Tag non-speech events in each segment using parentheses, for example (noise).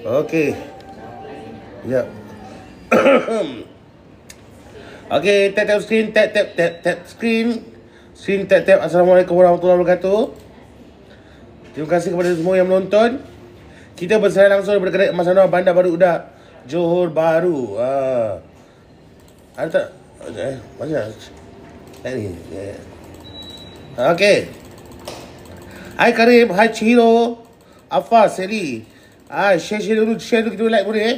Okey. Ya. (coughs) Okey, tap tap screen, tap tap tap tap screen. Screen tap tap. Assalamualaikum warahmatullahi wabarakatuh. Terima kasih kepada semua yang menonton. Kita bersama langsung daripada kedai Emas Anwar Bandar Baru Udak, Johor Baru. Ha. Ada tak? Eh, mana? Eh. Okey. Hai Karim, hai Chihiro. Afa, Seri. Ah, share share dulu, share dulu kita like boleh eh?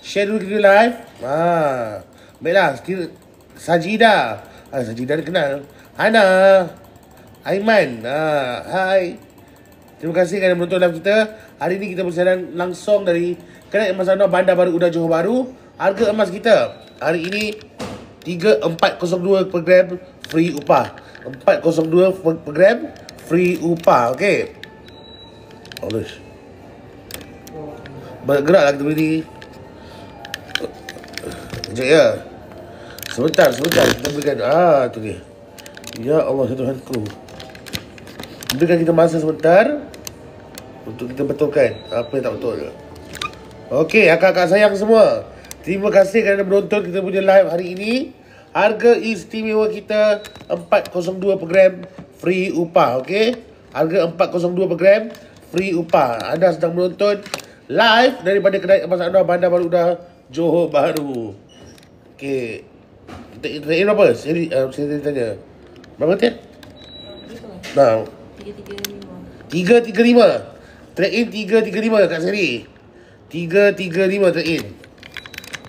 Share dulu kita live. Ah. Baiklah, kira Sajida. Ah, Sajida dia kenal. Hana. Aiman. Ah, hai. Terima kasih kerana menonton live kita. Hari ini kita bersiaran langsung dari Kedai Emas Anwar Bandar Baru Udah Johor Baru. Harga emas kita hari ini 3402 per gram free upah. 402 per gram free upah. Okey. Olish. Bergerak lah kita berdiri. Sekejap ya. Sebentar, sebentar. Kita berikan. Ah, tu dia. Ya Allah, Tuhanku. Berikan kita masa sebentar. Untuk kita betulkan apa yang tak betul. Okey, akak-akak sayang semua. Terima kasih kerana menonton kita punya live hari ini. Harga istimewa kita 402 per gram free upah, okey? Harga 402 per gram free upah. Anda sedang menonton live daripada kedai Emas Anwar Bandar Baru Dah Johor Baru. Okey. Kita kita ini berapa? Seri uh, saya tanya. Berapa tiap? Nah. 335. 335. Track in 335 kat seri. 335 track in.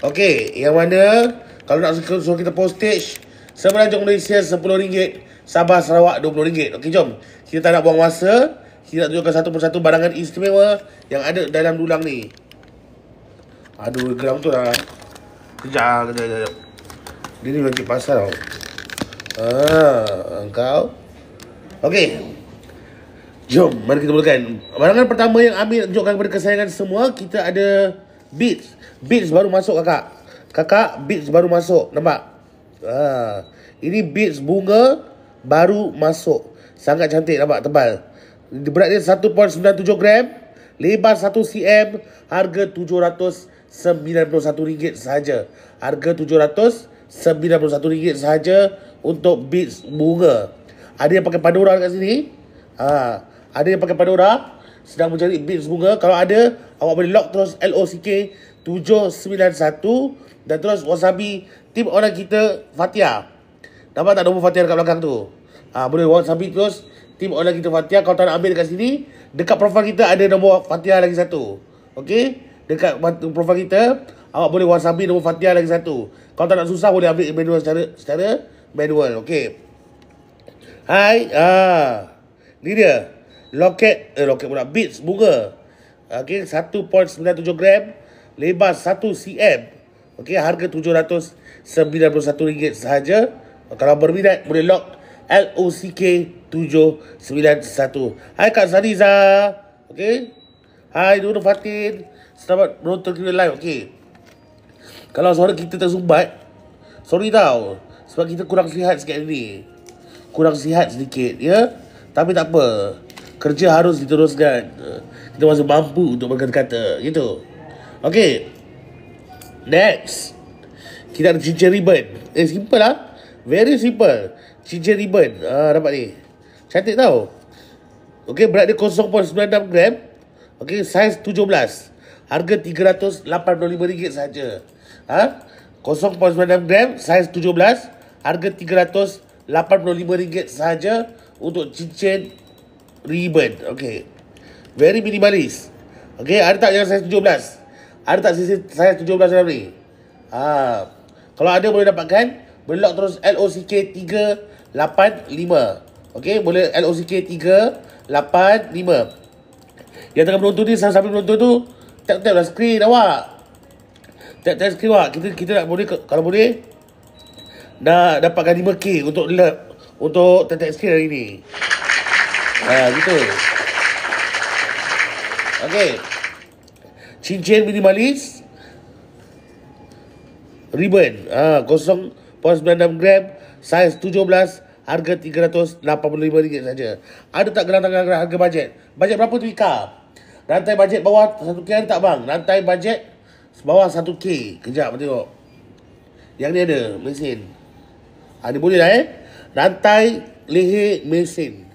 Okey, yang mana kalau nak suruh kita postage semenanjung Malaysia RM10, Sabah Sarawak RM20. Okey, jom. Kita tak nak buang masa. Kita nak tunjukkan satu persatu barangan istimewa yang ada dalam dulang ni. Aduh, geram tu lah. Kejap, kejap, kejap. Dia ni lagi pasal tau. Ah, engkau. Okey. Jom, mari kita mulakan. Barangan pertama yang ambil tunjukkan kepada kesayangan semua, kita ada Beats. Beats baru masuk kakak. Kakak, Beats baru masuk. Nampak? Ha. Ini Beats bunga baru masuk. Sangat cantik nampak tebal. Berat dia 1.97 gram. Lebar 1 cm. Harga RM791 sahaja. Harga RM791 sahaja untuk Beats bunga. Ada yang pakai Pandora kat sini? Ha. Ada yang pakai Pandora sedang mencari beats bunga. Kalau ada, awak boleh lock terus LOCK 791 dan terus wasabi tim orang kita Fatia. Nampak tak nombor Fatia dekat belakang tu? Ha, boleh wasabi terus tim orang kita Fatia. Kalau tak nak ambil dekat sini, dekat profil kita ada nombor Fatia lagi satu. Okey? Dekat profil kita, awak boleh wasabi nombor Fatia lagi satu. Kalau tak nak susah, boleh ambil manual secara, secara manual. Okey? Hai. Ah. Ni dia loket eh loket pula beats bunga okey 1.97 gram lebar 1 cm okey harga RM791 sahaja kalau berminat boleh lock LOCK 791 hai Kak Sadiza okey hai Nur Fatin selamat menonton kita live okey kalau suara kita tersumbat sorry tau sebab kita kurang sihat sikit ni kurang sihat sedikit ya tapi tak apa kerja harus diteruskan. Kita masih mampu untuk berkata-kata. Gitu. Okay. Next. Kita ada cincin ribbon. Eh, simple lah. Very simple. Cincin ribbon. Ah, dapat ni. Cantik tau. Okay, berat dia 0.96 gram. Okay, size 17. Harga RM385 saja. Ha? 0.96 gram, size 17. Harga RM385 saja untuk cincin ribbon. Okay. Very minimalist. Okay, ada tak yang saya 17? Ada tak saya 17 dalam ni? Ha. Kalau ada boleh dapatkan. Boleh lock terus LOCK 385. Okay, boleh LOCK 385. Yang tengah menonton ni, sambil menonton tu, tap-tap lah screen awak. Tap-tap screen awak. Kita, kita nak boleh, kalau boleh, nak dapatkan 5K untuk untuk tap-tap screen hari ni. Ha, gitu. Okey. Cincin minimalis. Ribbon. Ha, 0.96 gram. Saiz 17. Harga RM385 saja. Ada tak gelang-gelang harga bajet? Bajet berapa tu Ika? Rantai bajet bawah 1K ada tak bang? Rantai bajet bawah 1K. Kejap tengok. Yang ni ada mesin. Ha, dia boleh lah eh. Rantai leher mesin.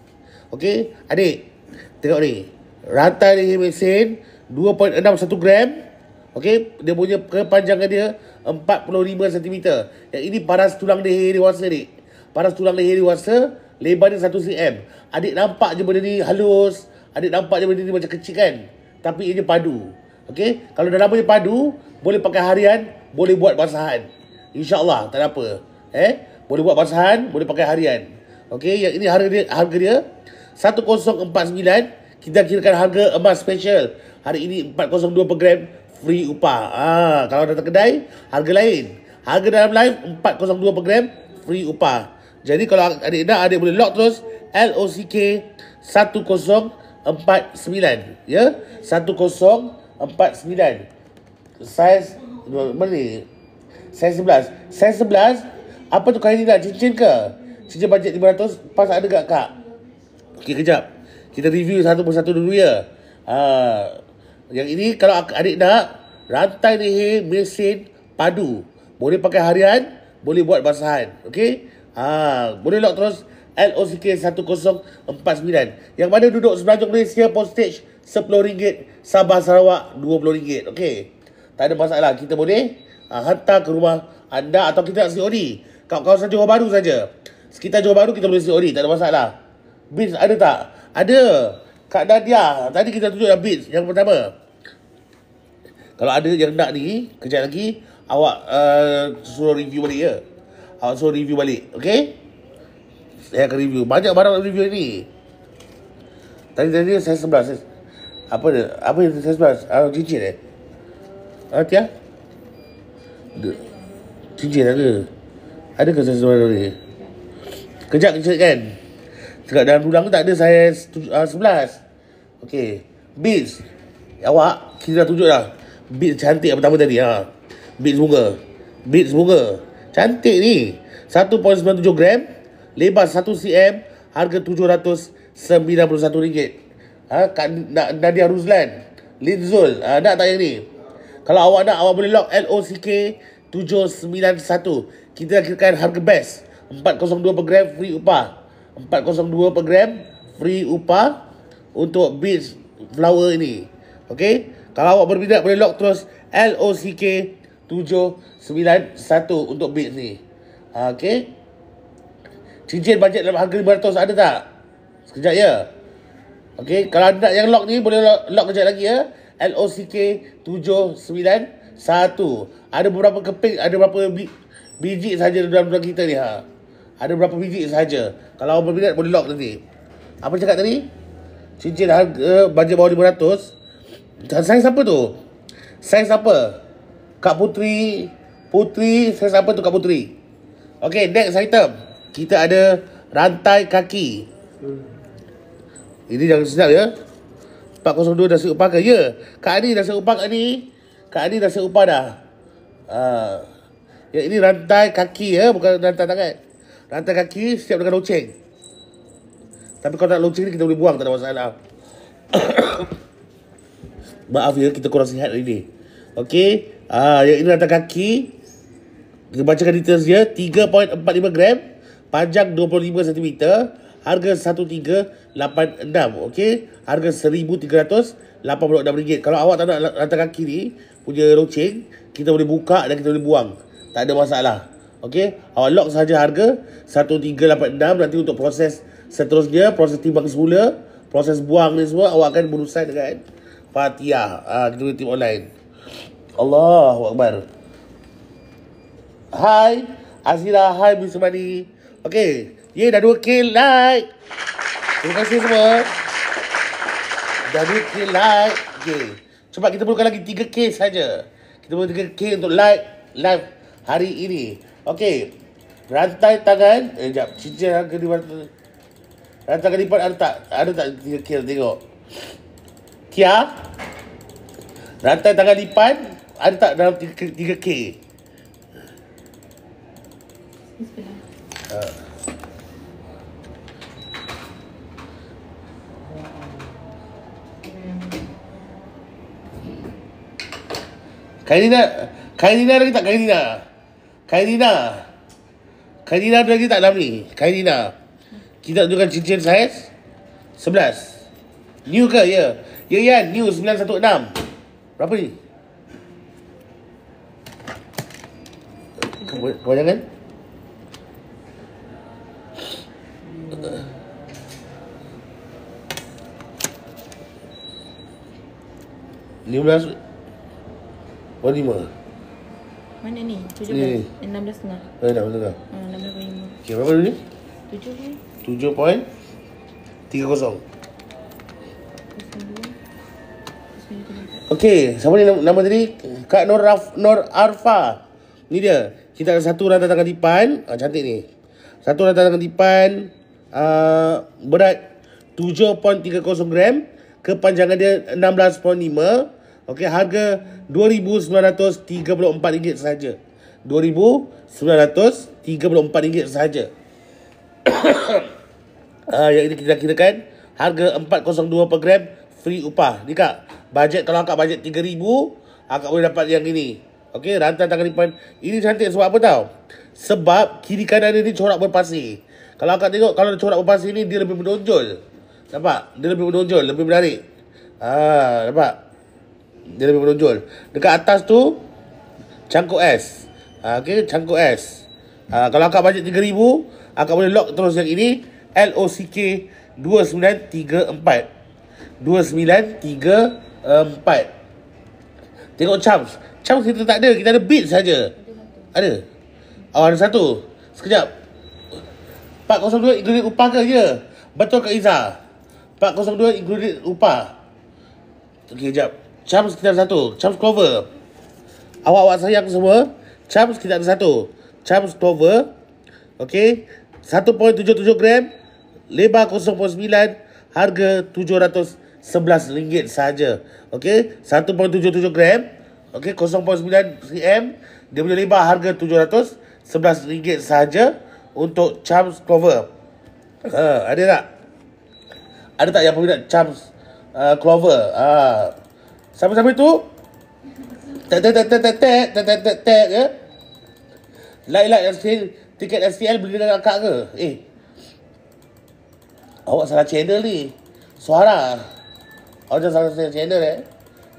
Okey, adik. Tengok ni. Rantai leher mesin 2.61 gram. Okey, dia punya kepanjangan dia 45 cm. Yang ini paras tulang leher dewasa ni. Paras tulang leher dewasa, lebar dia 1 cm. Adik nampak je benda ni halus. Adik nampak je benda ni macam kecil kan. Tapi ini padu. Okey, kalau dah namanya padu, boleh pakai harian, boleh buat basahan. InsyaAllah, tak ada apa. Eh, boleh buat basahan, boleh pakai harian. Okey, yang ini harga dia, harga dia 1049. Kita kirakan harga emas special. Hari ini 402 per gram free upah. Ah, kalau datang kedai, harga lain. Harga dalam live 402 per gram free upah. Jadi kalau adik nak, adik boleh lock terus LOCK 1049. Ya, 1049. Saiz mana ni? Saiz 11. Saiz 11, apa tu kain ni nak cincin ke? Cincin bajet 500, pas ada tak kak? Okey, kejap. Kita review satu persatu dulu ya. Ah, yang ini kalau adik nak rantai leher mesin padu. Boleh pakai harian, boleh buat basahan. Okey? Ha, boleh lock terus LOCK 1049. Yang mana duduk sebelah Malaysia postage RM10, Sabah Sarawak RM20. Okey. Tak ada masalah. Kita boleh ha, hantar ke rumah anda atau kita nak COD. Kawasan Johor Baru saja. Sekitar Johor Baru kita boleh COD. Tak ada masalah. Beats ada tak? Ada. Kak Nadia. Tadi kita tunjuk dah beats. Yang pertama. Kalau ada yang nak ni, kejap lagi awak uh, suruh review balik ya. Suruh review balik, okey? Saya akan review. Banyak barang review ni. Tadi tadi saya sebelah. Saya, apa dia? Apa yang saya sebelah? Ah, cincin eh? Ah, Tia? Cincin ada. Ada ke saya sebelah ni? Kejap, kejap kan? Dekat dalam tulang tak ada saya uh, sebelas. Okey. Beats. Awak, kita dah tunjuk dah. Beats cantik yang pertama tadi ha. Beats bunga. Beats bunga. Cantik ni. 1.97 gram. Lebar 1 cm. Harga RM791. Ha, Kak Nadia Ruzlan. Linzul. Ha, nak tak yang ni? Kalau awak nak, awak boleh lock LOCK 791. Kita kirakan harga best. 402 per gram free upah. 402 per gram free upah untuk beats flower ini. Okay? Kalau awak berminat boleh lock terus LOCK 791 untuk beats ni. Ha, okay. Cincin bajet dalam harga 500 ada tak? Sekejap ya. Okay. Kalau ada yang lock ni boleh lock, lock kejap lagi ya. LOCK 791. Ada beberapa keping, ada beberapa biji saja dalam dalam kita ni ha. Ada beberapa biji saja. Kalau berminat boleh lock nanti. Apa cakap tadi? Cincin harga bajet bawah 500. Dan saiz apa tu? Saiz apa? Kak Putri. Putri, saiz apa tu Kak Putri? Okay, next item. Kita ada rantai kaki. Ini jangan sedap ya. 402 dah siap upah ke? Ya. Kak Adi dah siap upah Kak Adi. Kak Adi dah siap upah dah. Uh, ya, ini rantai kaki ya. Bukan rantai tangan. Rantai kaki siap dengan loceng. Tapi kalau tak loceng ni kita boleh buang. Tak ada masalah. (coughs) Maaf ya kita kurang sihat hari ni. Okey. Ah yang ini rantai kaki. Kita bacakan details dia 3.45 gram, panjang 25 cm, harga 1386. Okey. Harga RM1386. Kalau awak tak nak rantai kaki ni punya loceng, kita boleh buka dan kita boleh buang. Tak ada masalah. Okey. Awak lock saja harga 1386 nanti untuk proses seterusnya, proses timbang semula, proses buang ni semua awak akan berusaha dengan Fatihah. Ah, kita boleh tengok online. Allahu Akbar. Hai. Azira, hai Bismani. Okey. Ye, dah 2K like. Terima kasih semua. Dah 2K like. Okey. Cepat kita perlukan lagi 3K saja. Kita perlu 3K untuk like live hari ini. Okey. Rantai tangan. Eh, sekejap. Cincin di mana Rantai tangan lipat ada tak? Ada tak 3K tengok. Kia Rantai tangan lipan Ada tak dalam 3, 3K uh. Kairina, Kairina lagi tak Kairina? Kairina. Kairina ada lagi tak dalam ni? Kairina. Kita tunjukkan cincin saiz 11. New ke? Ya. Ya, ya. New 916. Berapa ni? Kebanyakan? Lima belas Oh lima Mana ni? 17. Ni. 16 setengah. Eh dah betul dah Ah, 16.5. Okay berapa dulu ni? 7 ni. Tujuh point Tiga kosong 02. 9.4. Okay Siapa ni nama, nama tadi? Kak Nur, Raf, Nur Arfa Ni dia Kita ada satu rantai tangan dipan ah, Cantik ni Satu rantai tangan dipan uh, Berat 7.30 gram Kepanjangan dia 16.5 Okey, harga RM2,934 sahaja. RM2,934 sahaja. (coughs) Ah, yang ini kita kirakan harga 402 per gram free upah. Ni kak, bajet kalau akak bajet 3000, akak boleh dapat yang ini. Okey, rantai tangan depan. Ini cantik sebab apa tau? Sebab kiri kanan dia ni corak berpasir. Kalau akak tengok kalau corak berpasir ni dia lebih menonjol. Nampak? Dia lebih menonjol, lebih menarik. Ah, nampak? Dia lebih menonjol. Dekat atas tu cangkuk S. Ha, okay, cangkuk S. Ha, kalau akak bajet 3000, akak boleh lock terus yang ini LOCK 2934. 2934. Tengok Chams. Chams kita tak ada, kita ada beat saja. Ada. Oh, ada satu. Sekejap. 402 included upah ke ya? Betul Kak Iza. 402 included upah. Okey, sekejap. Chams kita ada satu. Chams Clover. Awak-awak sayang semua. Chams kita ada satu. Chams Clover. Okey. 1.77 gram. Lebar 0.9. Harga RM711 sahaja. Okey. 1.77 gram. Okey. 0.9 cm. Dia punya lebar harga RM711 sahaja. Untuk Chams Clover. Ha, ada tak? Ada tak yang peminat Chams uh, Clover? Ha. Siapa-siapa tu? Tek tek tek tek tek tek tek tek tek tek ya. Like like STL tiket STL beli dengan akak ke? Eh. Awak salah channel ni. Suara. Awak jangan salah channel eh.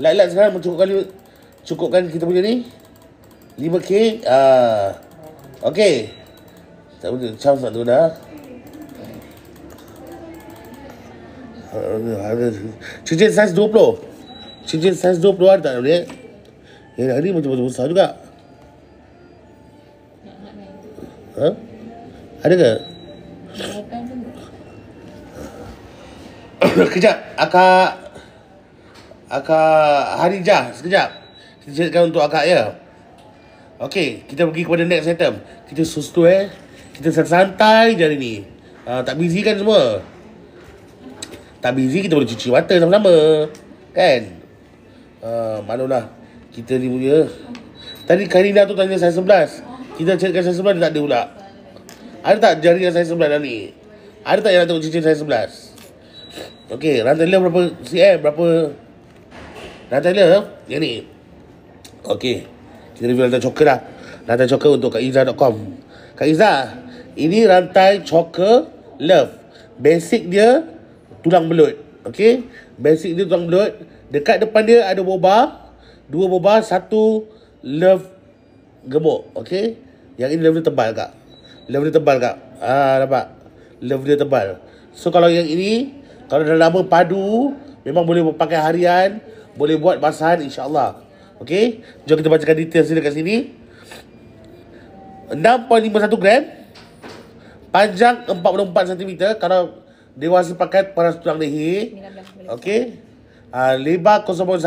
Like like sekarang mencukupkan cukupkan kita punya ni. 5k ah. Okey. Tak boleh macam tak tu dah. Cincin saiz 20. Cincin saiz 20 ada tak boleh? Yang hari macam macam besar juga. Ha? Ada ke? (coughs) Kejap, akak Akak Harijah, sekejap. Kita carikan untuk akak ya. Okey, kita pergi kepada next item. Kita susu eh. Kita santai je hari ni. Ha, tak busy kan semua? Tak busy kita boleh cuci mata sama-sama. Kan? Ha, malulah. Kita ni punya. Tadi Karina tu tanya saya sebelas. Kita carikan saya sebelas dia tak ada pula. Ada tak jari yang saya sebelas dah ni? Ada tak yang nak tengok cincin saya sebelas? Okey, rantai dia berapa cm? Berapa? Rantai dia yang ni. Okey. Kita review rantai choker lah. Rantai choker untuk Kak Iza.com. Kak Iza, ini rantai choker love. Basic dia tulang belut. Okey. Basic dia tulang belut. Dekat depan dia ada boba. Dua boba, satu love gemuk. Okey. Yang ini love dia tebal kak. Love dia tebal kak. Ah, nampak? Love dia tebal. So kalau yang ini, kalau dah lama padu, memang boleh pakai harian, boleh buat basahan insya-Allah. Okey. Jom kita bacakan details dia dekat sini. 6.51 gram. Panjang 44 cm kalau dewasa pakai paras tulang leher. 19. Okey. Uh, lebar 0.1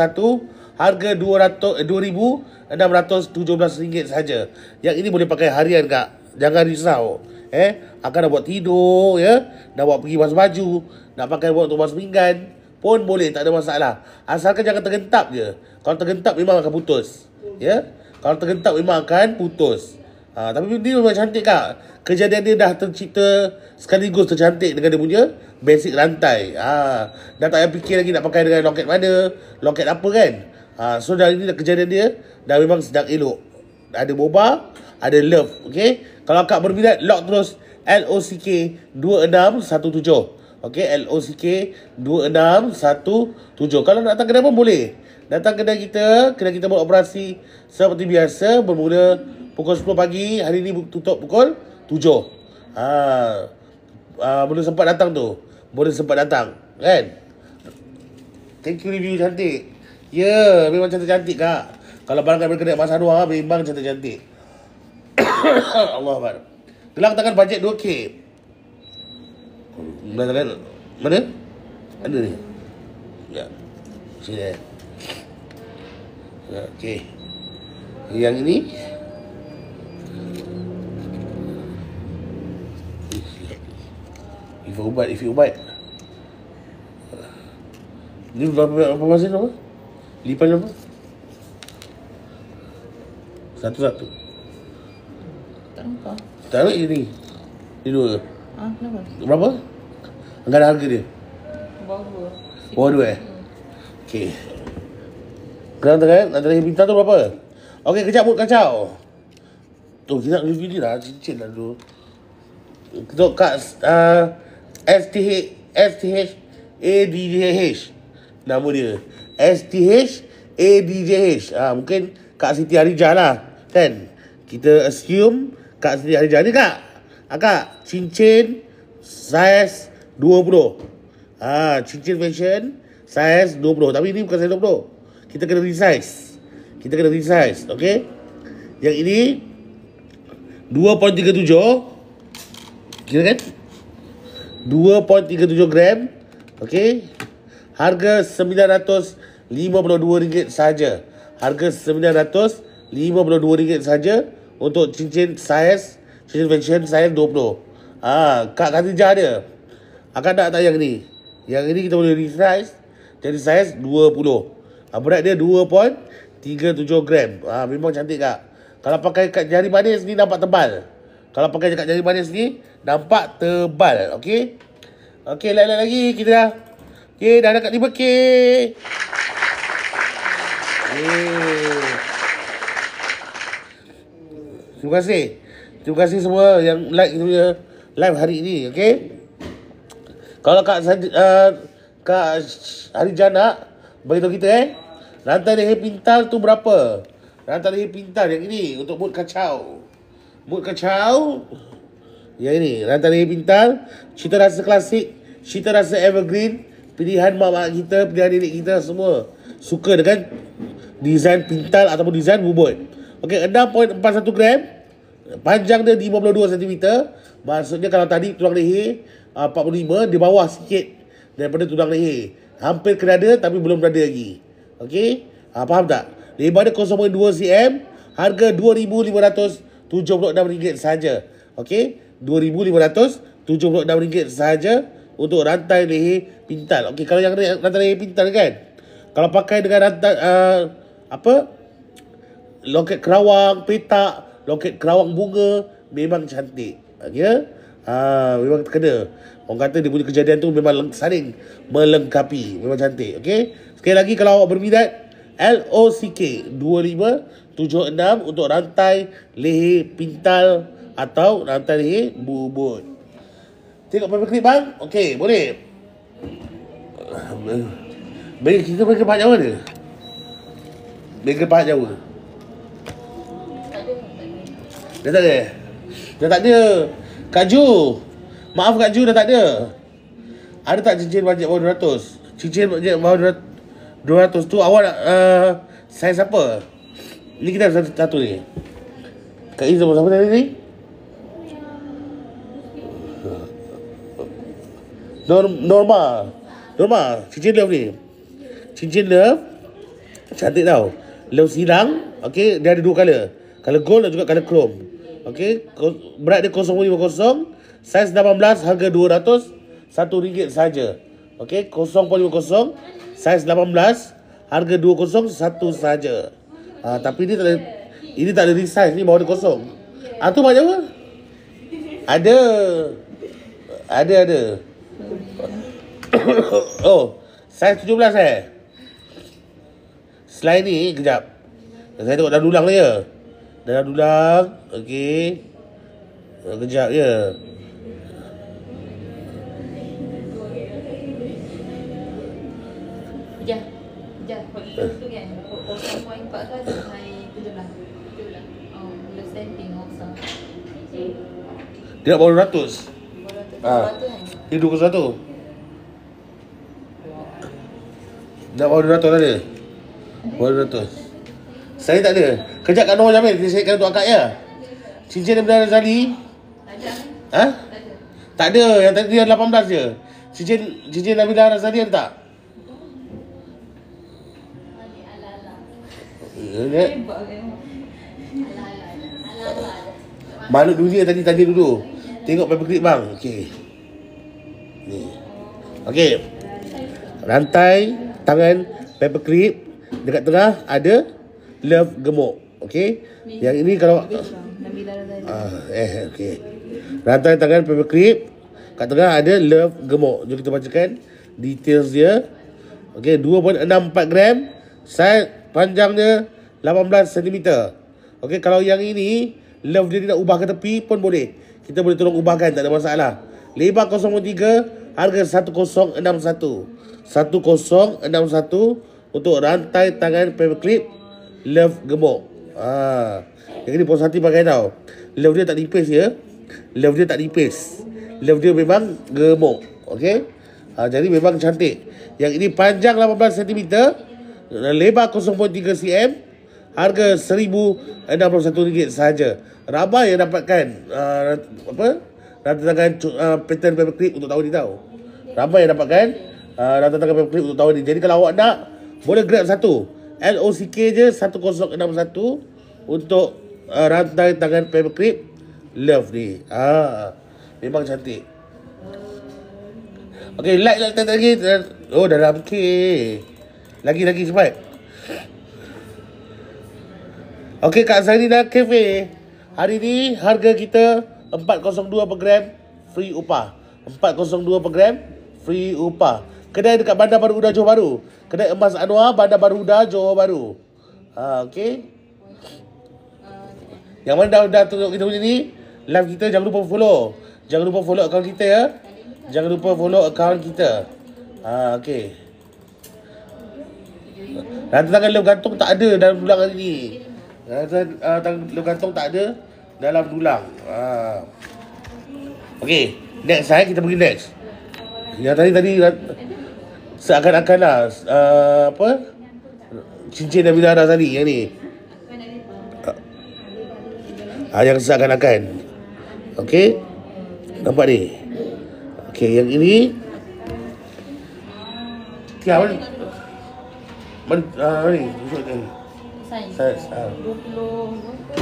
harga 200 eh, 2617 ringgit saja. Yang ini boleh pakai harian kak. Jangan risau. Eh, akan nak buat tidur ya, nak buat pergi basuh baju, nak pakai buat untuk basuh pinggan pun boleh, tak ada masalah. Asalkan jangan tergentap je. Kalau tergentap memang akan putus. Ya. Kalau tergentap memang akan putus. Ha, tapi dia memang cantik kak. Kejadian dia dah tercipta sekaligus tercantik dengan dia punya basic rantai. Ha, dah tak payah fikir lagi nak pakai dengan loket mana, loket apa kan. Ha, so dari ni kejadian dia dah memang sedang elok. Ada boba, ada love. Okay. Kalau akak berminat, lock terus LOCK 2617. Okay. LOCK 2617. Kalau nak datang kedai pun boleh. Datang kedai kita. Kedai kita buat operasi seperti biasa. Bermula pukul 10 pagi. Hari ni tutup pukul 7. Ha, ha, boleh sempat datang tu. Boleh sempat datang. Kan? Thank you review cantik. Ya, yeah, memang cantik-cantik kak. Kalau barang berkedai Mas Anwar memang cantik-cantik. (coughs) Allah Akbar. Gelang tangan bajet 2K. Gelang tangan mana? Ada ni. Ya. Sini. Ya, okey. Yang ini If ubat, if ubat. Ni berapa apa masih apa? Lipan apa? Satu-satu. Tak nampak. Tak ada ini. Ini dua. Ah, kenapa? Berapa? Enggak ada harga dia. Bawah dua. Bawah dua eh? Okey. Kerana kan, antara yang bintang tu berapa? Okey, kejap mood kacau. Tu, kita nak review ni lah. Cincin lah dulu. Kita kat uh, STH, STH, ADJH. Nama dia. STH, ADJH. Ah, mungkin Kak Siti Harijah lah. Kan? Kita assume Kak Siti Harijah ni kak. Ah, kak, cincin saiz 20. Ah, cincin fashion saiz 20. Tapi ini bukan saiz 20. Kita kena resize. Kita kena resize, okey? Yang ini 2.37 Kira kan? 2.37 gram Okey Harga RM952 saja. Harga RM952 saja Untuk cincin saiz Cincin fashion saiz 20 Ah, Kak Khadijah ada Akan tak tak yang ni Yang ini kita boleh resize Jadi saiz 20 Ah, berat dia 2.37 gram. Ah, memang cantik kak. Kalau pakai kat jari manis ni nampak tebal. Kalau pakai kat jari manis ni nampak tebal. Okey. Okey, lain-lain lagi kita dah. Okey, dah dekat 5K. Eh. Terima kasih. Terima kasih semua yang like punya live hari ini, okey? Kalau Kak uh, Kak Harijah nak Beritahu kita eh. Rantai leher pintal tu berapa? Rantai leher pintal yang ini untuk mood kacau. Mood kacau. Yang ini. Rantai leher pintal. Cita rasa klasik. Cita rasa evergreen. Pilihan mak-mak kita, pilihan nenek kita semua. Suka dengan design pintal ataupun design bubut. Okey, 6.41 gram. Panjang dia 52 cm. Maksudnya kalau tadi tulang leher uh, 45, di bawah sikit daripada tulang leher. Hampir kena ada tapi belum berada lagi. Okey? Ha, faham tak? Lebar dia 0.2 cm. Harga RM2,576 saja. Okey? RM2,576 saja untuk rantai leher pintal. Okey, kalau yang rantai leher pintal kan? Kalau pakai dengan rantai uh, apa? Loket kerawang, petak, loket kerawang bunga memang cantik. Ya? Ha, memang kena. Orang kata dia punya kejadian tu memang saling melengkapi. Memang cantik. Okay. Sekali lagi kalau awak berminat. LOCK 2576 untuk rantai leher pintal atau rantai leher bubut. Tengok paper clip bang? Okay, boleh. Baik, kita pergi ke Jawa dia. Baik ke Jawa. Dah tak ada? Dah tak ada. Kak Ju. Maaf Kak Ju dah tak ada. Ada tak cincin bajet bawah 200? Cincin bajet bawah 200 tu awak nak uh, saiz apa? Ni kita satu, satu ni. Kak Izzah siapa tadi ni? Norm, norma. Norma. Cincin love ni. Cincin love. Cantik tau. Love silang. Okay. Dia ada dua color. Color gold dan juga color chrome. Okay. Berat dia 0.50. Saiz 18. Harga 200. Satu ringgit saja. Okay. 0.50. Saiz 18. Harga 20. Satu saja. Ha, tapi ni tak ada. Ini tak ada resize. Ni bawah dia kosong. Ah tu macam apa? Ada. Ada ada. (coughs) oh, saiz 17 eh. Selain ni, kejap. Saya tengok dalam dulang dia. Dalam dulang. Okey. Kejap ya. Jah. Jah. Kalau tu kan. Tu ada naik. Oh, setting. Dia nak bawa 200. Bola tu. Ah. Bola tu kan. Dia 201. Nak bawa 200 ada? Bawa 200. Saya tak ada. Kejap kat Noh Jamil. Saya untuk akak ya. Cincin daripada Razali. Ada. Ha? Tak ada. Yang tadi dia 18 je. Cincin cincin Nabila Razali ada tak? Kan. Malu dunia tadi tadi dulu. Tengok paper clip bang. Okey. Ni. Okey. Rantai tangan paper clip dekat tengah ada love gemuk. Okey. Yang ini kalau ah eh okey. Rantai tangan paper clip kat tengah ada love gemuk. Jom kita bacakan details dia. Okey, 2.64 gram. Saiz panjangnya 18 cm. Okey, kalau yang ini love dia nak ubah ke tepi pun boleh. Kita boleh tolong ubahkan, tak ada masalah. Lebar 0.3, harga 1061. 1061 untuk rantai tangan paper clip love gemuk. Ha. Yang ini puas hati pakai tau. Love dia tak nipis ya. Love dia tak nipis. Love dia memang gemuk. Okey. Ha, jadi memang cantik. Yang ini panjang 18 cm, lebar 0.3 cm, harga RM1061 sahaja. Ramai yang dapatkan uh, apa? Rantai tangan uh, pattern paper clip untuk tahun ni tahu. Ramai yang dapatkan uh, rantai tangan paper clip untuk tahun ni. Jadi kalau awak nak, boleh grab satu. LOCK je 1061 untuk uh, rantai tangan paper clip love ni. Ah, memang cantik. Okey, like like like lagi. Oh, dalam K. Lagi lagi cepat. Okey, Kak Zainina Cafe. Hari ni harga kita 402 per gram free upah. 402 per gram free upah. Kedai dekat Bandar Baru Uda Johor Bahru. Kedai Emas Anwar Bandar Baru Uda Johor Bahru. Ha, okey. Yang mana dah dah tengok kita punya ni, live kita jangan lupa follow. Jangan lupa follow akaun kita ya. Jangan lupa follow akaun kita. Ha, okey. Rantai tangan lem gantung tak ada dalam dulang hari ni. Rantai uh, tangan lem gantung tak ada dalam dulang. Ha. Okey, next saya kita pergi next. Yang tadi tadi seakan-akan lah uh, apa? Cincin Nabi Lara tadi yang ni. Ah, yang seakan-akan. Okey. Nampak ni. Okey, yang ini. Apa ni? Man, ah, ni. Tunjuk ni. Saiz, ah. 20 berapa?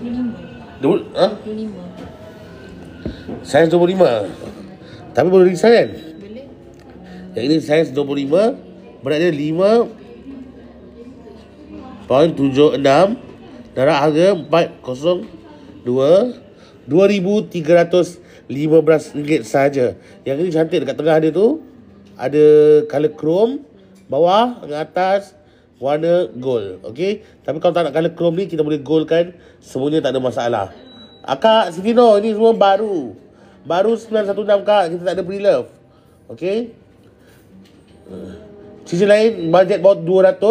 25. Dua, ha? 25. Saiz 25. Tapi boleh resign kan? Boleh? Yang ini saiz 25. Berat dia 5 poin 76 darah harga 402 RM2,315 sahaja. Yang ini cantik dekat tengah dia tu ada color chrome bawah dengan atas warna gold. Okey. Tapi kalau tak nak color chrome ni kita boleh goldkan semuanya tak ada masalah. Akak Sitino ini semua baru. Baru 916 kak kita tak ada pre-love. Okey. Sisi lain bajet bawah 200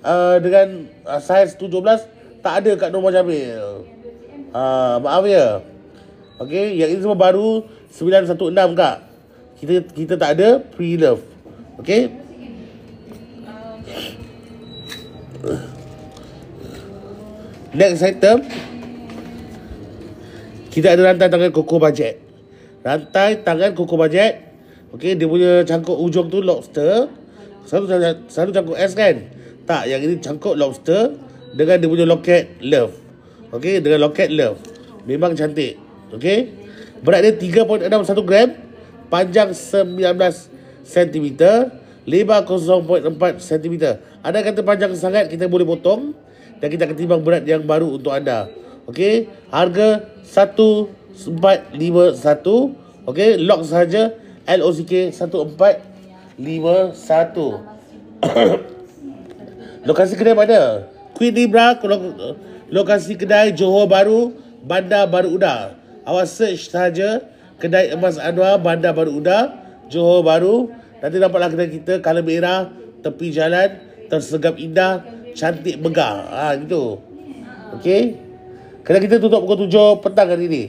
uh, dengan uh, saiz 17 tak ada kat nombor Jamil. Uh, maaf ya. Okey, yang ini semua baru 916 kak. Kita kita tak ada pre-love. Okey. Next item Kita ada rantai tangan Coco Budget Rantai tangan Coco Budget Okey, dia punya cangkuk ujung tu lobster. Selalu, selalu cangkuk S kan? Tak, yang ini cangkuk lobster Dengan dia punya loket love. Okey, dengan loket love. Memang cantik Okey? Berat dia 3.61 gram Panjang 19 cm Lebar 0.4 cm Ada kata panjang sangat Kita boleh potong Dan kita akan timbang berat yang baru untuk anda Okey Harga 1451 Okey Lock sahaja LOCK 1451 (coughs) Lokasi kedai mana? Queen Libra, lo- lokasi kedai Johor Baru, Bandar Baru Uda. Awak search saja kedai emas Anwar, Bandar Baru Uda, Johor Baru. Nanti nampaklah kedai kita, color merah, tepi jalan, tersegap indah, cantik megah. Ha, gitu. Okey. Kedai kita tutup pukul 7 petang hari ni.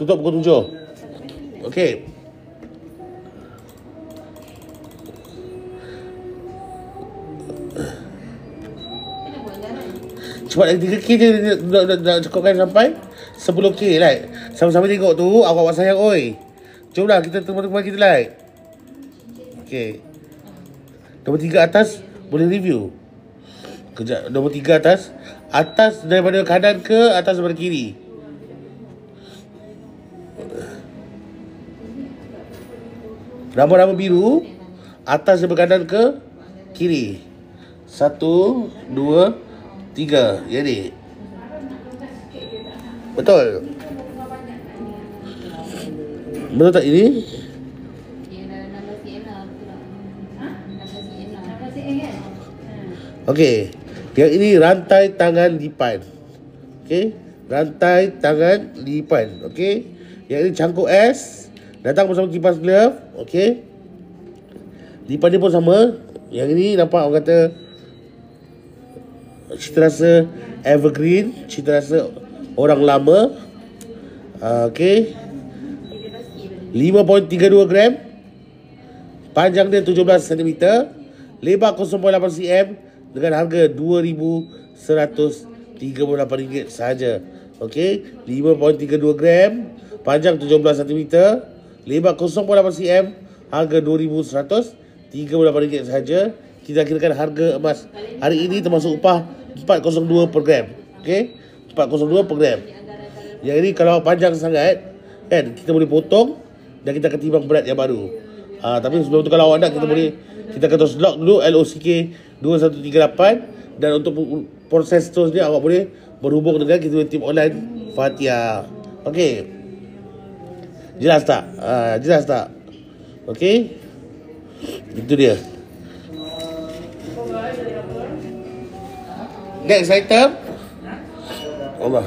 Tutup pukul 7. Okey. Kena. Cepat lagi 3K je nak, nak, nak, cukupkan sampai 10K like. Sama-sama tengok tu awak awak sayang oi. Jomlah kita teman-teman kita like. Okay. Nombor 3 atas boleh review. Kejap nombor 3 atas atas daripada kanan ke atas daripada kiri. Rambut-rambut biru atas daripada kanan ke kiri. Satu, dua, tiga. Jadi. Betul. Betul tak ini? Dia dah 16 cm betul tak? 16 cm. 16 cm kan? Okey. Yang ini rantai tangan lipan. Okey. Rantai tangan lipan. Okey. Yang ini cangkuk S. Datang bersama kipas glove. Okey. Lipan dia pun sama. Yang ini nampak orang kata cita rasa evergreen, cita rasa orang lama. Uh, Okey. 5.32 gram. Panjang dia 17 cm. Lebar 0.8 cm dengan harga RM2,138 sahaja. Okey, 5.32 gram, panjang 17 cm, lebar 0.8 cm, harga RM2,138 sahaja. Kita kirakan harga emas hari ini termasuk upah 402 per gram. Okey, 402 per gram. Yang ini kalau panjang sangat kan kita boleh potong dan kita akan timbang berat yang baru. Ah tapi sebelum tu kalau awak nak kita boleh kita akan terus lock dulu LOCK 2138 dan untuk proses seterusnya awak boleh berhubung dengan kita punya tim online Fatia. Okey. Jelas tak? Ah jelas tak? Okey. Itu dia. Next item. Allah.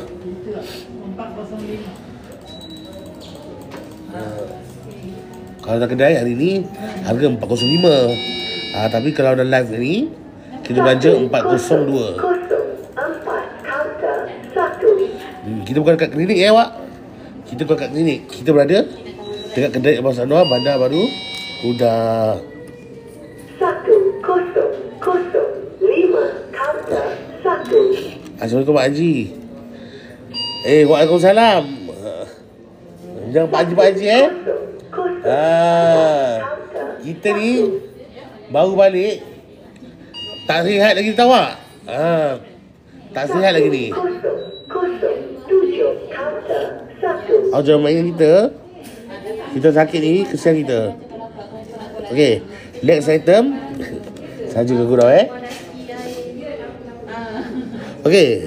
Kalau dah kedai hari ni harga 405. Ah tapi kalau dah live ni kita belanja 402. kosong empat kaunter satu Hmm, kita bukan kat klinik ya, Wak. Kita bukan kat klinik. Kita berada dekat kedai Abang Anwar Bandar Baru satu Assalamualaikum Pak Haji. Eh, Waalaikumsalam. Jangan Pak Haji, Pak Haji eh. Ah, kita ni baru balik. Tak sihat lagi tahu tak? Ah, tak sihat lagi ni. Awak jangan main kita. Kita sakit ni, kesian kita. Okay, next item. Saja ke gurau eh. Okay,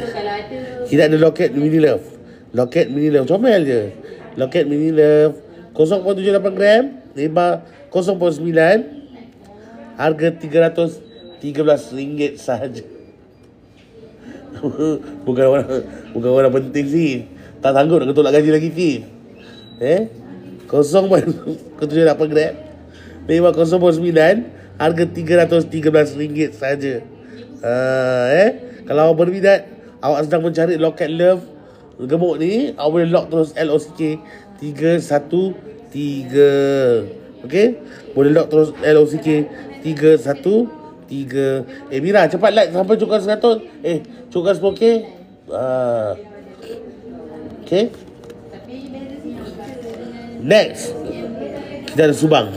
kita ada loket mini love. Loket mini love, comel je. Loket mini love, 0.78 gram, lebar 0.9, harga RM313 sahaja. (laughs) bukan orang bukan orang penting sih. Tak sanggup nak tolak gaji lagi sih. Eh? 0.78 gram. Lebar 0.9, harga RM313 sahaja. Uh, eh? Kalau awak berminat, awak sedang mencari loket love gemuk ni, awak boleh lock terus LOCK 313. Okey? Boleh lock terus LOCK 313. Eh Mira, cepat like sampai cukup 100. Eh, cukup 10k. Ah. Okey? Next. Kita ada Subang.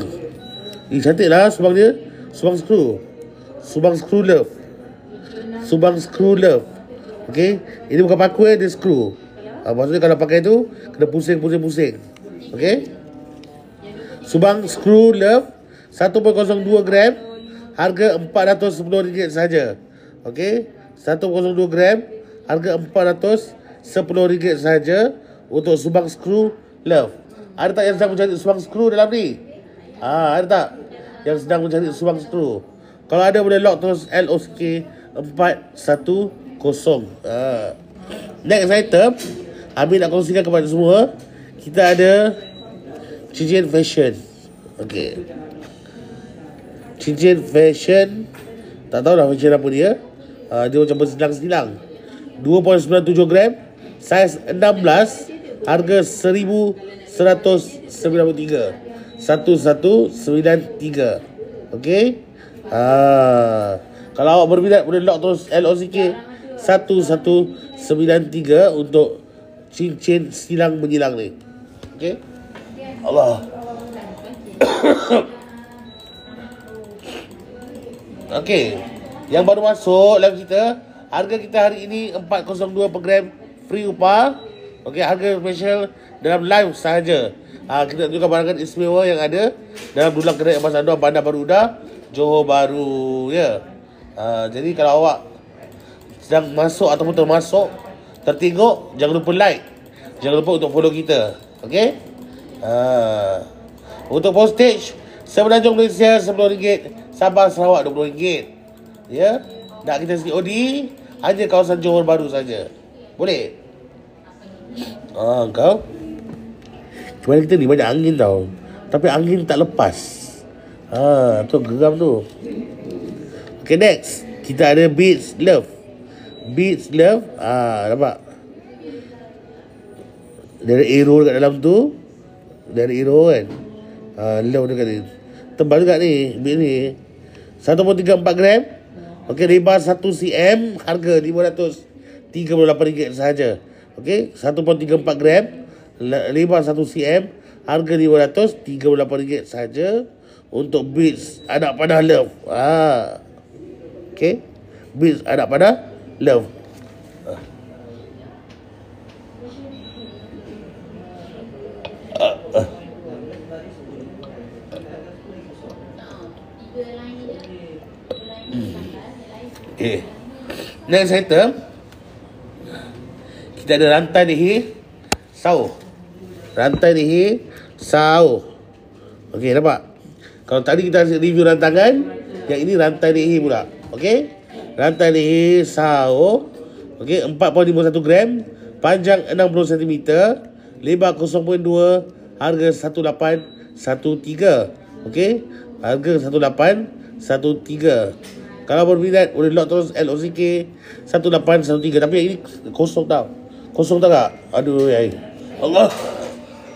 Ini cantik lah Subang dia. Subang Screw. Subang Screw Love. Subang Screw Love. Okay. Ini bukan paku eh. Dia screw. Ha, maksudnya kalau pakai tu, kena pusing-pusing-pusing. Okay. Subang Screw Love. 1.02 gram. Harga RM410 saja. Okay. 1.02 gram. Harga RM410 saja. Untuk Subang Screw Love. Ada tak yang sedang mencari Subang Screw dalam ni? Ah, ada tak? yang sedang mencari subang skru. Kalau ada boleh lock terus LOCK 410. Ha. Next item, Ambil nak kongsikan kepada semua. Kita ada cincin fashion. Okay. Cincin fashion. Tak tahu dah fashion apa dia. Uh, dia macam bersilang-silang. 2.97 gram. Saiz 16. Harga 1193. 1193. Okay. Uh, kalau awak berminat boleh lock terus LOCK 1193 untuk cincin silang menyilang ni. Okay. Allah. (coughs) Okey. Yang baru masuk live kita, harga kita hari ini 402 per gram free upah. Okey, harga special dalam live sahaja. Ha, kita juga barangkan istimewa yang ada dalam dulang kedai Ambassador Bandar Baruda, Johor Baru ya. Ha, jadi kalau awak sedang masuk ataupun termasuk tertengok, jangan lupa like. Jangan lupa untuk follow kita. Okey? Ha. Untuk postage Semenanjung Malaysia RM10 Sabah Sarawak RM20 Ya? Nak kita COD Hanya kawasan Johor Baru saja. Boleh? Ah, kau? Cuma kita ni banyak angin tau. Tapi angin tak lepas. Ha, tu geram tu. Okay next. Kita ada Beats Love. Beats Love Ah, nampak? Dari arrow dekat dalam tu. Dari arrow kan? Ah, low dekat ni. Tebal juga ni, bit ni. 1.34 gram. Okey, lebar 1 cm, harga RM538 sahaja. Okey, 1.34 gram, lebar 1 cm, harga RM538 sahaja untuk beats anak panah love. Ha. Okey. Beats anak panah love. Okay. Next item. Kita ada rantai leher sau. Rantai leher sau. Okey, nampak? Kalau tadi kita review rantangan, yang ini rantai leher pula. Okey? Rantai leher sau. Okey, 4.51 gram, panjang 60 cm, lebar 0.2, harga 1813. Okey? Harga 1813. Kalau berminat boleh lock terus LOCK 1813 tapi ini kosong tau. Kosong tak kak? Aduh ya. Allah.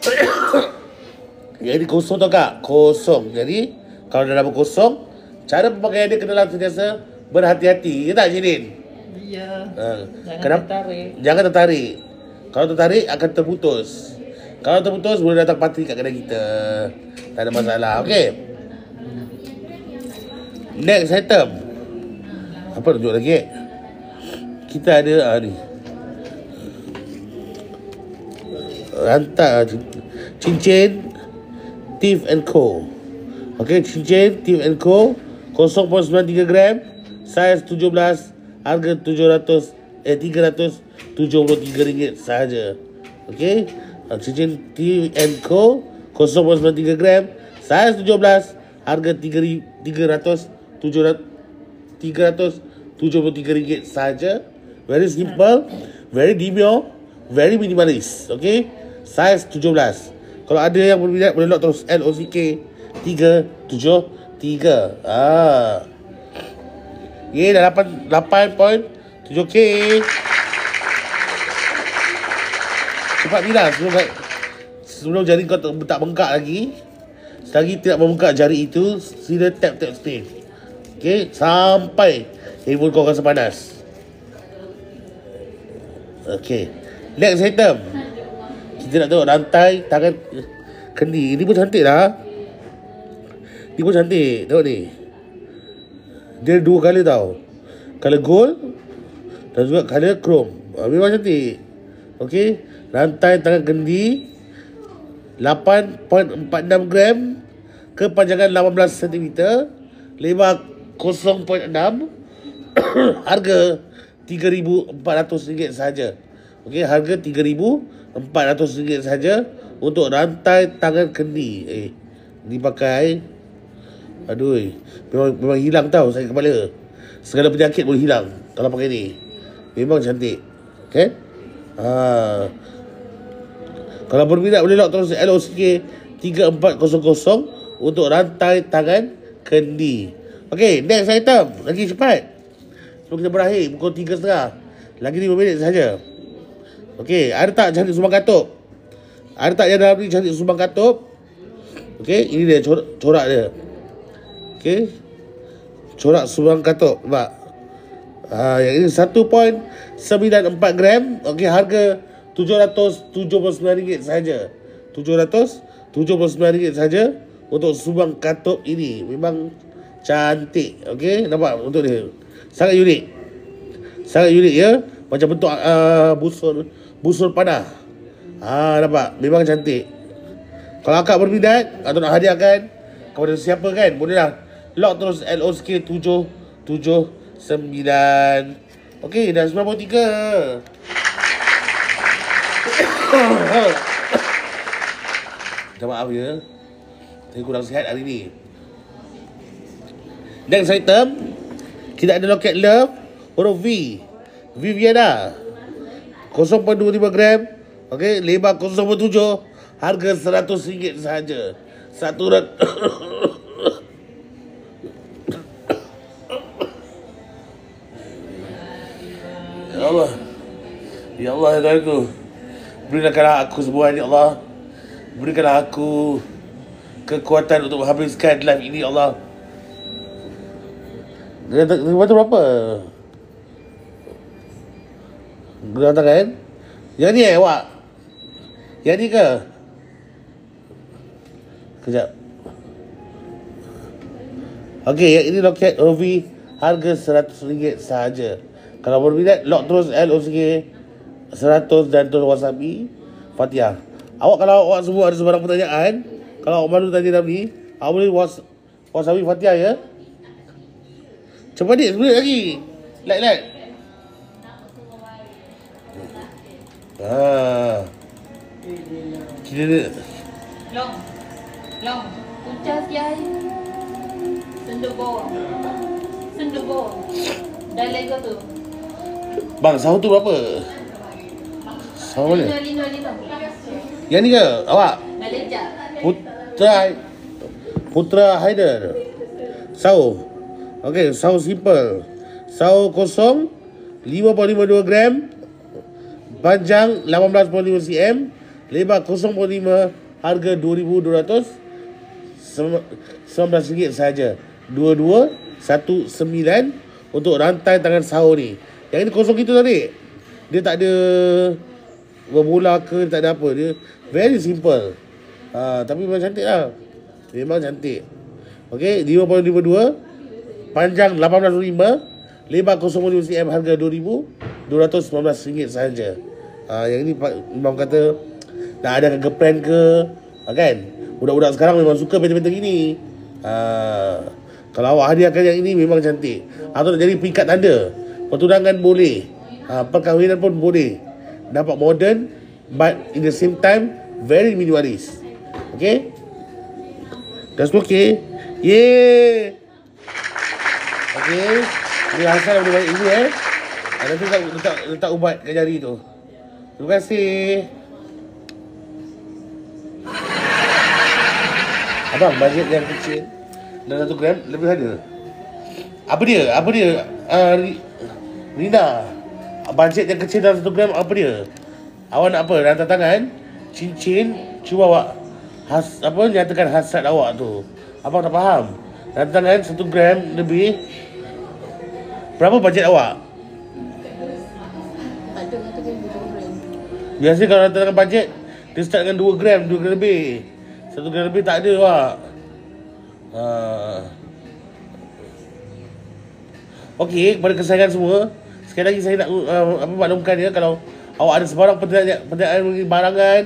(coughs) yang ini kosong tau kak? Kosong. Jadi kalau dah dapat kosong, cara pemakaian dia kena sentiasa berhati-hati. Ya tak Jilin? Ya. Ha. Jangan Kenapa? tertarik. Jangan tertarik. Kalau tertarik akan terputus. Kalau terputus boleh datang parti kat kedai kita. Tak ada masalah. Okey. Next item apa tunjuk lagi eh? kita ada ah, ni. Rantai ah, cincin Tiff and co. Ok cincin Tiff and co 0.93 gram saiz 17 harga 700 eh 373 ringgit sahaja. Ok cincin thief and co 0.93 gram saiz 17 harga 3 300 700 RM73 saja. Very simple, very demure, very minimalis. Okay? Size 17. Kalau ada yang berminat, boleh lock terus. LOCK 373. Ah. Ye, dah dapat 8.7K. Cepat bilang sebelum, sebelum jari kau tak bengkak lagi. Selagi tidak membuka jari itu, sila tap tap stay. Okay, sampai handphone kau rasa panas. Okay, next item. Kita nak tengok rantai tangan kendi. Ini pun cantik lah. Ini pun cantik. Tengok ni. Dia dua color tau. Color gold dan juga color chrome. Ah, memang cantik. Okay, rantai tangan kendi 8.46 gram kepanjangan 18 cm lebar 0.6 (coughs) harga RM3,400 saja. Okey, harga RM3,400 saja untuk rantai tangan kendi. Eh, dipakai Aduh. Memang, memang hilang tau sakit kepala. Segala penyakit boleh hilang kalau pakai ni. Memang cantik. Okay? Ha. Kalau berminat boleh lock terus LOCK 3400 untuk rantai tangan kendi. Okay, next item. Lagi cepat. Sebelum kita berakhir, pukul 3.30. Lagi 5 minit saja. Okay, ada tak cantik sumbang katup? Ada tak yang dalam ni cantik sumbang katup? Okay, ini dia corak, corak dia. Okay. Corak sumbang katup. Nampak? Ha, yang ini 1.94 gram. Okay, harga RM779 saja. RM779 saja untuk sumbang katup ini. Memang cantik. Okay, nampak untuk dia. Sangat unik. Sangat unik ya. Macam bentuk uh, busur busur panah. Ha, nampak? Memang cantik. Kalau akak berminat atau nak hadiahkan kepada siapa kan, bolehlah lock terus LOSK 779. Okey, dah 93. (coughs) Minta maaf ya. Saya kurang sihat hari ni. Next item, kita ada loket love huruf V. Viviana. 0.25 gram. Okey, lebar 0.7. Harga RM100 sahaja. Satu rat. (coughs) ya Allah. Ya Allah ya Tuhanku. Berikanlah aku semua ya Allah. Berikanlah aku kekuatan untuk menghabiskan live ini ya Allah. Dia kata, dia berapa? Tangan. Yang ni eh, awak? Yang ni ke? Kejap. Okey, yang ini loket OV harga RM100 sahaja. Kalau berminat, lock terus LOCK 100 dan terus wasabi Fatihah. Awak kalau awak semua ada sebarang pertanyaan, kalau awak malu tanya ni, awak boleh was, wasabi Fatihah ya. Cepat ni, sebenarnya lagi. Like, like. Ah. Kita ni. Long. Long. Ucap siai. Sendugo. Sendugo. Dah lego tu. Bang, sahur tu berapa? Sahur mana? lino, lino. Yang ni ke? Awak? Lejak. Putra Putra Haider. Sahur. Okey, sahur simple. Sahur kosong 5.52 gram. Panjang 18.5 cm. Lebar 0.5 harga 2200 RM19 saja. 2219 untuk rantai tangan sahur ni. Yang ini kosong gitu tadi. Dia tak ada bermula ke tak ada apa dia very simple. Ha, tapi memang cantik lah. Memang cantik. Okey, 5.52 panjang 18.5 lebar 0.5 cm harga RM2,219 sahaja. Ha, yang ini Imam kata nak ada girlfriend ke ha, kan? Budak-budak sekarang memang suka benda-benda gini. Ha, kalau awak hadiahkan yang ini memang cantik. Atau nak jadi pikat tanda. Pertunangan boleh. Ha, perkahwinan pun boleh. Nampak modern but in the same time very minimalist. Okay? Dah semua okay? Yeay! Okay. Ini Hassan boleh balik dulu eh. Ah, Nanti letak, letak, letak ubat kat jari tu. Terima kasih. Abang, bajet yang kecil dan satu gram lebih ada. Apa dia? Apa dia? Uh, Rina. Bajet yang kecil dan satu gram apa dia? Awak nak apa? Rantai tangan? Cincin? Cuba awak has, apa nyatakan hasrat awak tu. Abang tak faham. Rantai tangan satu gram lebih. Berapa bajet awak? Biasa kalau rantai tangan bajet, dia start dengan 2 gram, 2 gram lebih. 1 gram lebih tak ada awak. Ha. Okey, kepada kesayangan semua, sekali lagi saya nak uh, apa maklumkan ya kalau awak ada sebarang pertanyaan mengenai barangan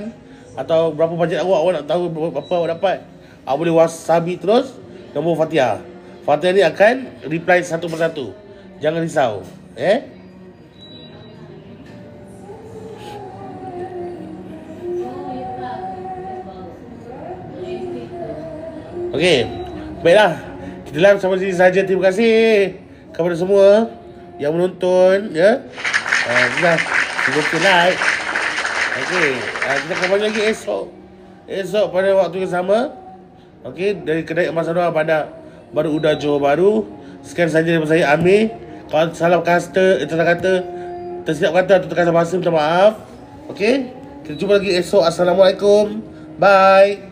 atau berapa bajet awak awak nak tahu berapa apa awak dapat, awak boleh wasabi terus nombor Fatihah. Fatihah ni akan reply satu persatu. Jangan risau, eh? Okey. Baiklah. Kita live sampai sini saja. Terima kasih kepada semua yang menonton. Ya. Uh, dah. Terima kasih like. Okey. Uh, kita kembali lagi esok. Esok pada waktu yang sama. Okey. Dari kedai Emas Anwar pada Baru Udah Johor Baru. Sekian saja daripada saya Amir. Kalau salah kata, eh, salah kata, tersilap kata atau terkasar bahasa, minta maaf. Okey. Kita jumpa lagi esok. Assalamualaikum. Bye.